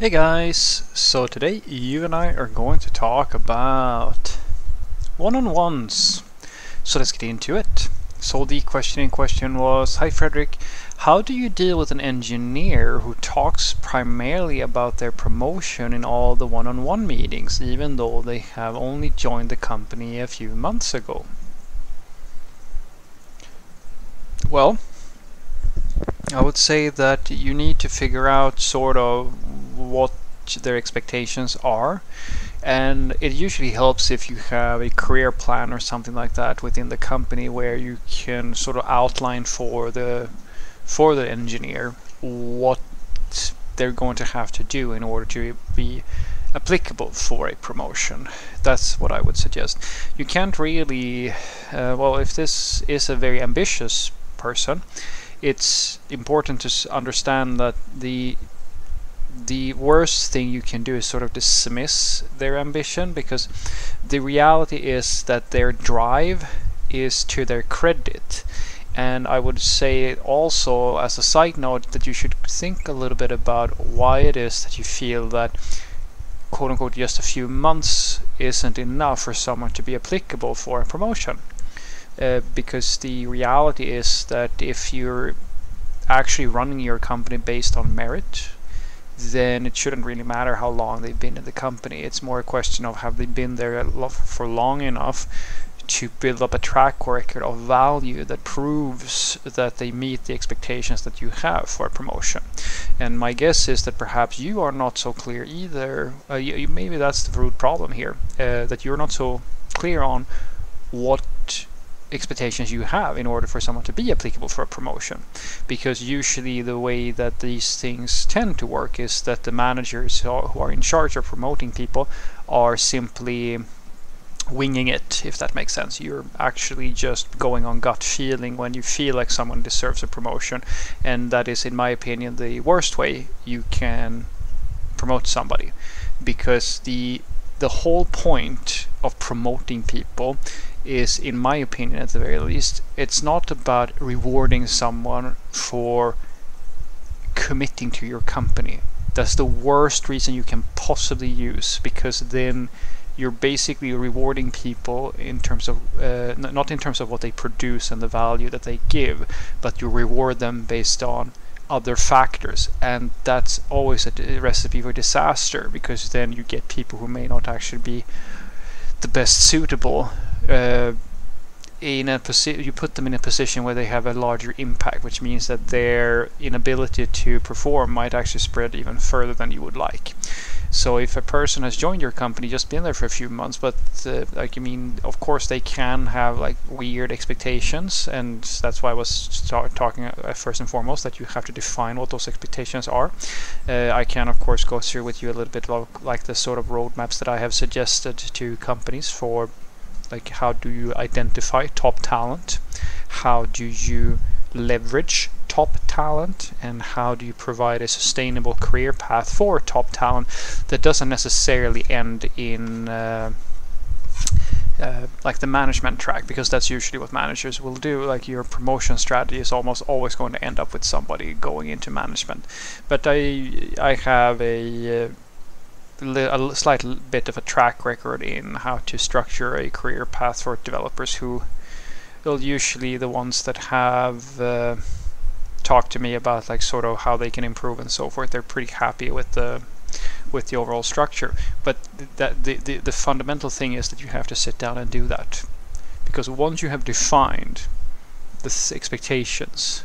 Hey guys, so today you and I are going to talk about one-on-ones. So let's get into it. So the question in question was, Hi Fredrik, how do you deal with an engineer who talks primarily about their promotion in all the one-on-one meetings, even though they have only joined the company a few months ago? Well, I would say that you need to figure out sort of what their expectations are and it usually helps if you have a career plan or something like that within the company where you can sort of outline for the for the engineer what they're going to have to do in order to be applicable for a promotion. That's what I would suggest. You can't really, uh, well, if this is a very ambitious person, it's important to understand that the the worst thing you can do is sort of dismiss their ambition because the reality is that their drive is to their credit. And I would say also as a side note that you should think a little bit about why it is that you feel that quote unquote just a few months isn't enough for someone to be applicable for a promotion. Uh, because the reality is that if you're actually running your company based on merit, then it shouldn't really matter how long they've been in the company. It's more a question of have they been there for long enough to build up a track record of value that proves that they meet the expectations that you have for a promotion. And my guess is that perhaps you are not so clear either. Uh, you, maybe that's the root problem here, uh, that you're not so clear on what expectations you have in order for someone to be applicable for a promotion. Because usually the way that these things tend to work is that the managers who are in charge of promoting people are simply winging it, if that makes sense. You're actually just going on gut feeling when you feel like someone deserves a promotion, and that is, in my opinion, the worst way you can promote somebody, because the the whole point of promoting people is, in my opinion at the very least, it's not about rewarding someone for committing to your company. That's the worst reason you can possibly use because then you're basically rewarding people in terms of uh, not in terms of what they produce and the value that they give, but you reward them based on other factors and that's always a recipe for disaster because then you get people who may not actually be the best suitable uh, in a position you put them in a position where they have a larger impact which means that their inability to perform might actually spread even further than you would like. So if a person has joined your company just been there for a few months but uh, like I mean of course they can have like weird expectations and that's why I was talking uh, first and foremost that you have to define what those expectations are. Uh, I can of course go through with you a little bit like the sort of roadmaps that I have suggested to companies for like how do you identify top talent? How do you leverage top talent? And how do you provide a sustainable career path for top talent that doesn't necessarily end in uh, uh, like the management track? Because that's usually what managers will do. Like your promotion strategy is almost always going to end up with somebody going into management. But I I have a uh, a slight bit of a track record in how to structure a career path for developers who will usually the ones that have uh, talked to me about like sort of how they can improve and so forth. They're pretty happy with the with the overall structure. But that the, the, the fundamental thing is that you have to sit down and do that. Because once you have defined the expectations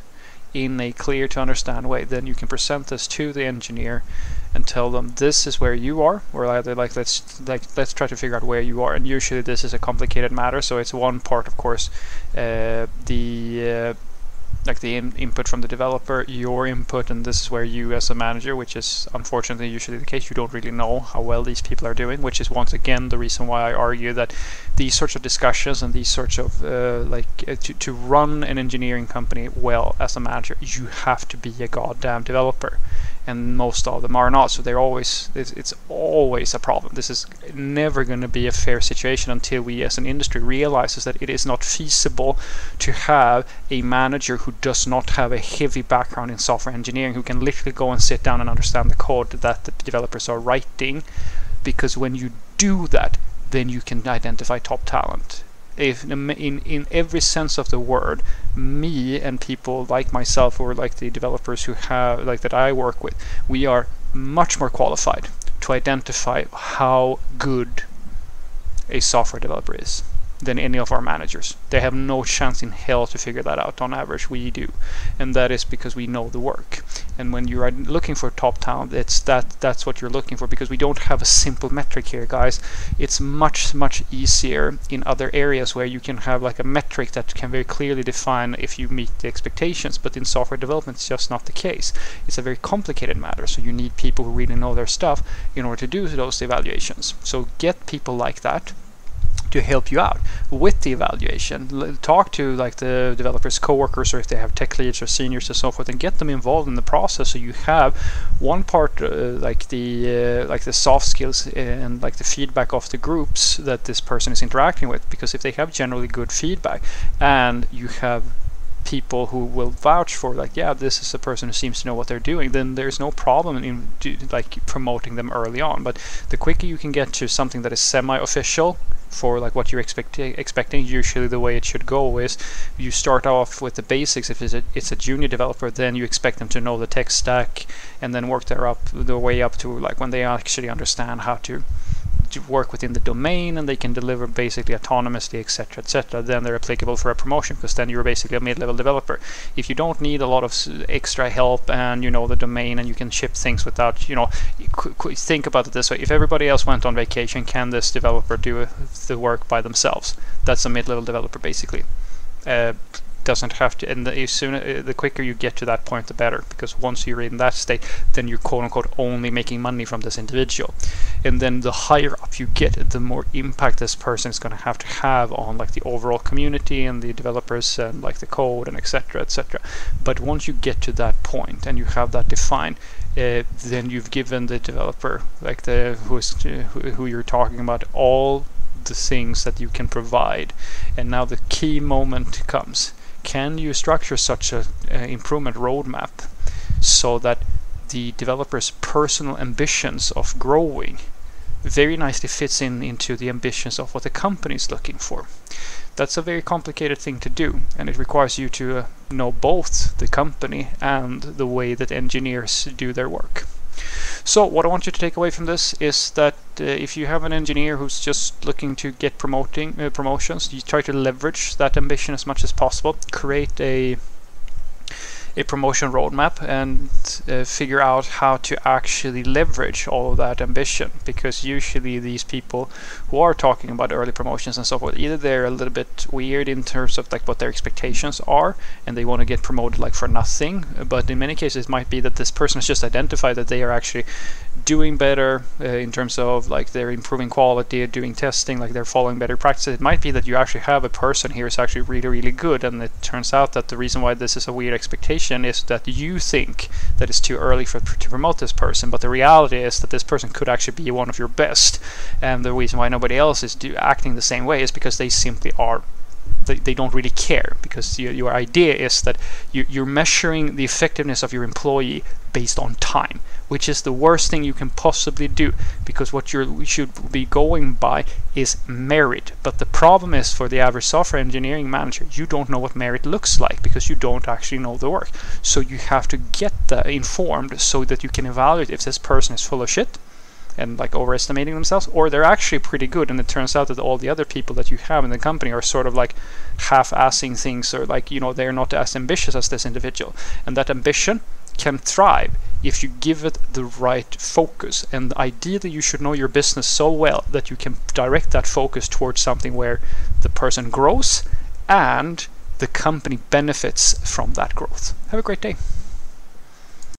in a clear to understand way, then you can present this to the engineer and tell them this is where you are or like let's like let's try to figure out where you are. And usually this is a complicated matter so it's one part of course uh, the uh, like the in input from the developer, your input, and this is where you as a manager, which is unfortunately usually the case, you don't really know how well these people are doing, which is once again the reason why I argue that these sorts of discussions and these sorts of uh, like uh, to, to run an engineering company well as a manager, you have to be a goddamn developer and most of them are not. So they're always it's, it's always a problem. This is never going to be a fair situation until we, as an industry, realizes that it is not feasible to have a manager who does not have a heavy background in software engineering, who can literally go and sit down and understand the code that the developers are writing. Because when you do that, then you can identify top talent in in every sense of the word me and people like myself or like the developers who have like that I work with we are much more qualified to identify how good a software developer is than any of our managers. They have no chance in hell to figure that out. On average, we do, and that is because we know the work. And when you are looking for top talent, it's that that's what you're looking for because we don't have a simple metric here, guys. It's much much easier in other areas where you can have like a metric that can very clearly define if you meet the expectations. But in software development, it's just not the case. It's a very complicated matter. So you need people who really know their stuff in order to do those evaluations. So get people like that to help you out with the evaluation. Talk to like the developers' coworkers, or if they have tech leads or seniors and so forth, and get them involved in the process. So you have one part uh, like the uh, like the soft skills and like the feedback of the groups that this person is interacting with. Because if they have generally good feedback, and you have people who will vouch for like yeah this is a person who seems to know what they're doing then there's no problem in like promoting them early on but the quicker you can get to something that is semi-official for like what you're expecting expecting usually the way it should go is you start off with the basics. If it's a, it's a junior developer then you expect them to know the tech stack and then work their up the way up to like when they actually understand how to work within the domain and they can deliver basically autonomously etc etc then they're applicable for a promotion because then you're basically a mid-level developer. If you don't need a lot of extra help and you know the domain and you can ship things without you know think about it this way. If everybody else went on vacation can this developer do the work by themselves? That's a mid-level developer basically. Uh, doesn't have to and the sooner uh, the quicker you get to that point the better because once you're in that state then you're quote unquote only making money from this individual. And then the higher up you get the more impact this person is going to have to have on like the overall community and the developers and like the code and etc etc but once you get to that point and you have that defined uh, then you've given the developer like the who is uh, who, who you're talking about all the things that you can provide. And now the key moment comes can you structure such an improvement roadmap so that the developer's personal ambitions of growing very nicely fits in into the ambitions of what the company is looking for. That's a very complicated thing to do, and it requires you to uh, know both the company and the way that engineers do their work. So what I want you to take away from this is that uh, if you have an engineer who's just looking to get promoting uh, promotions, you try to leverage that ambition as much as possible. Create a a promotion roadmap and uh, figure out how to actually leverage all of that ambition because usually these people who are talking about early promotions and so forth either they're a little bit weird in terms of like what their expectations are and they want to get promoted like for nothing but in many cases it might be that this person has just identified that they are actually doing better uh, in terms of like they're improving quality, doing testing, like they're following better practices. It might be that you actually have a person here who's actually really, really good, and it turns out that the reason why this is a weird expectation is that you think that it's too early for to promote this person, but the reality is that this person could actually be one of your best, and the reason why nobody else is do, acting the same way is because they simply are they, they don't really care because you, your idea is that you, you're measuring the effectiveness of your employee based on time, which is the worst thing you can possibly do because what you should be going by is merit. But the problem is for the average software engineering manager, you don't know what merit looks like because you don't actually know the work. So you have to get that informed so that you can evaluate if this person is full of shit and like overestimating themselves, or they're actually pretty good, and it turns out that all the other people that you have in the company are sort of like half-assing things, or like you know they're not as ambitious as this individual, and that ambition can thrive if you give it the right focus. And ideally, you should know your business so well that you can direct that focus towards something where the person grows and the company benefits from that growth. Have a great day.